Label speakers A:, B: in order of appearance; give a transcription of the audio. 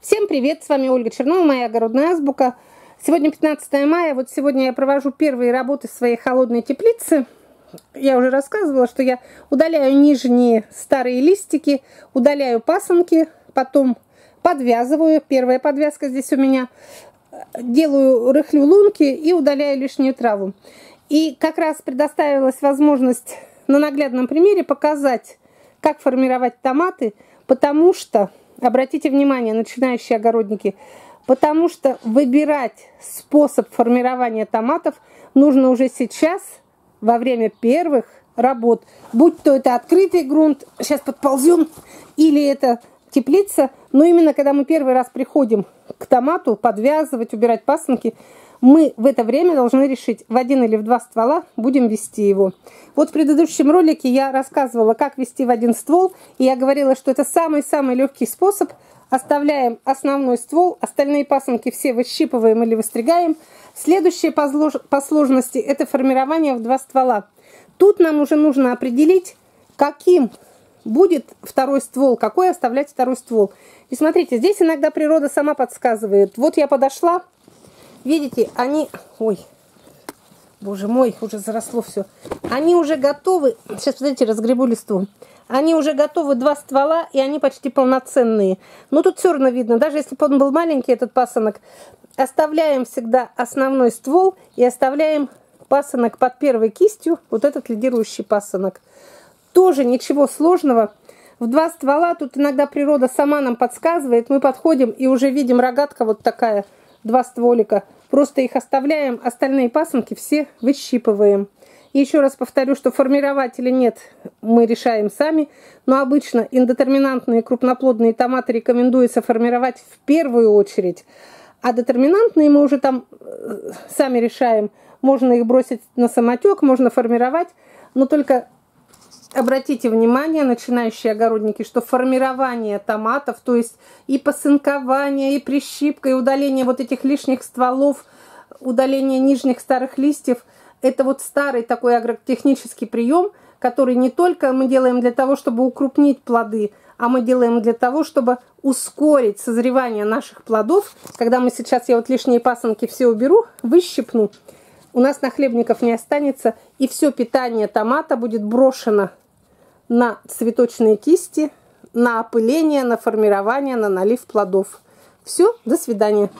A: Всем привет, с вами Ольга Чернова, моя огородная азбука. Сегодня 15 мая, вот сегодня я провожу первые работы своей холодной теплице. Я уже рассказывала, что я удаляю нижние старые листики, удаляю пасынки, потом подвязываю, первая подвязка здесь у меня, делаю рыхлю лунки и удаляю лишнюю траву. И как раз предоставилась возможность на наглядном примере показать, как формировать томаты, потому что Обратите внимание, начинающие огородники, потому что выбирать способ формирования томатов нужно уже сейчас, во время первых работ. Будь то это открытый грунт, сейчас подползем, или это теплица, но именно когда мы первый раз приходим к томату, подвязывать, убирать пасынки – мы в это время должны решить, в один или в два ствола будем вести его. Вот в предыдущем ролике я рассказывала, как вести в один ствол, и я говорила, что это самый-самый легкий способ. Оставляем основной ствол, остальные пасынки все выщипываем или выстригаем. Следующее по сложности – это формирование в два ствола. Тут нам уже нужно определить, каким будет второй ствол, какой оставлять второй ствол. И смотрите, здесь иногда природа сама подсказывает. Вот я подошла, Видите, они... Ой, боже мой, уже заросло все. Они уже готовы... Сейчас, смотрите, разгребу листву. Они уже готовы два ствола, и они почти полноценные. Но тут все равно видно, даже если бы он был маленький, этот пасынок, оставляем всегда основной ствол и оставляем пасынок под первой кистью, вот этот лидирующий пасынок. Тоже ничего сложного. В два ствола тут иногда природа сама нам подсказывает. Мы подходим и уже видим рогатка вот такая – два стволика. Просто их оставляем, остальные пасынки все выщипываем. Еще раз повторю, что формировать или нет мы решаем сами, но обычно индетерминантные крупноплодные томаты рекомендуется формировать в первую очередь, а детерминантные мы уже там э, сами решаем. Можно их бросить на самотек, можно формировать, но только обратите внимание, начинающие огородники, что формирование томатов, то есть и посынкование, и прищипка, и удаление вот этих лишних стволов, удаление нижних старых листьев, это вот старый такой агротехнический прием, который не только мы делаем для того, чтобы укрупнить плоды, а мы делаем для того, чтобы ускорить созревание наших плодов. Когда мы сейчас, я вот лишние пасынки все уберу, выщипну, у нас нахлебников не останется, и все питание томата будет брошено на цветочные кисти, на опыление, на формирование, на налив плодов. Все, до свидания.